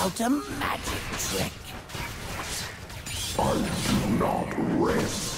out a magic trick. I do not rest.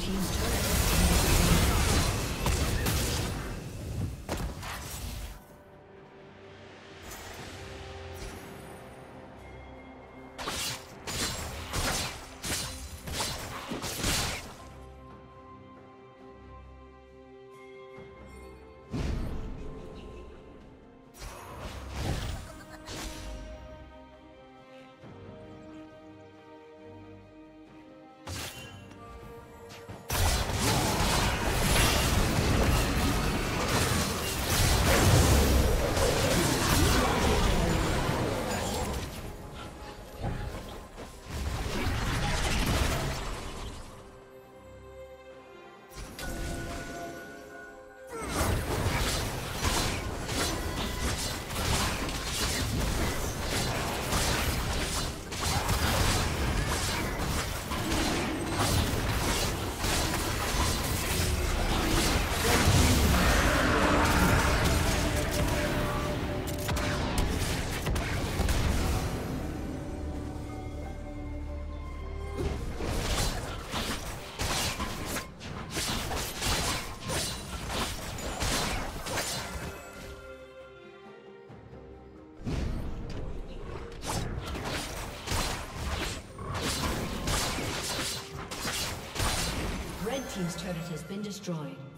team's destroyed.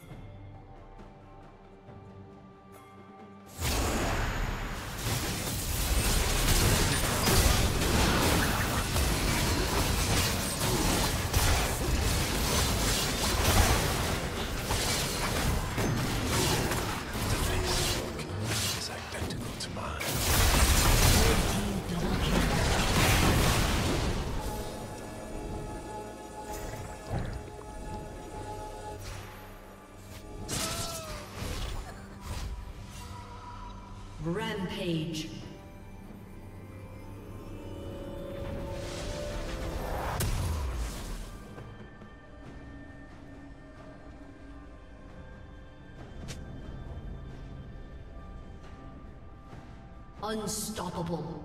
Rampage. Unstoppable.